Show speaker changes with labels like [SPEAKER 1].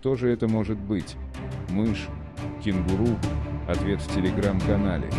[SPEAKER 1] Кто же это может быть? Мышь? Кенгуру? Ответ в телеграм-канале.